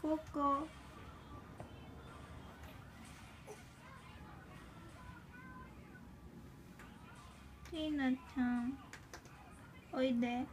꼬꼬 피나참 어이네